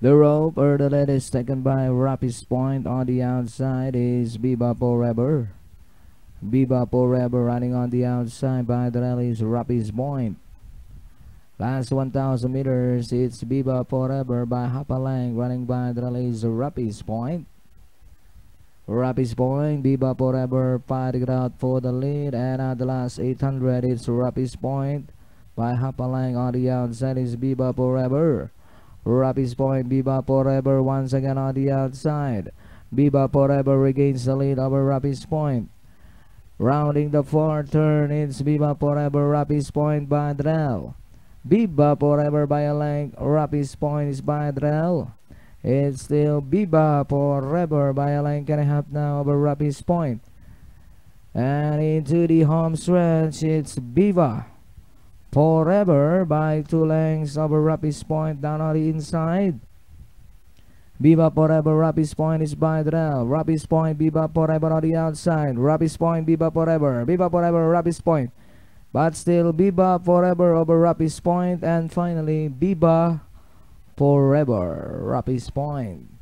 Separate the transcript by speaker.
Speaker 1: The rope or the lead is taken by Rapid Point. On the outside is Biba Forever. Biba Forever running on the outside by the rally is Rapid Point. Last 1,000 meters, it's Biba Forever by Hapalang running by the rally is Rapid Point. Rapid Point, Biba Forever fighting it out for the lead. And at the last 800, it's Rapid Point by Hapalang on the outside is Biba Forever. Rapid Point, Biba Forever once again on the outside. Biba Forever regains the lead over Rapid Point. Rounding the fourth turn, it's Biba Forever, Rapid Point by Drell. Biba Forever by a length, Rapid Point is by Drell. It's still Biba Forever by a length and a now over Rapid Point. And into the home stretch, it's Biba Forever by two lengths over Rapid Point down on the inside. Biba Forever, Rapid Point is by Drell. Rapid Point, Biba Forever on the outside. Rapid Point, Biba Forever. Biba Forever, Rapid Point. But still Biba Forever over Rapid Point. And finally, Biba Forever, Rapid Point.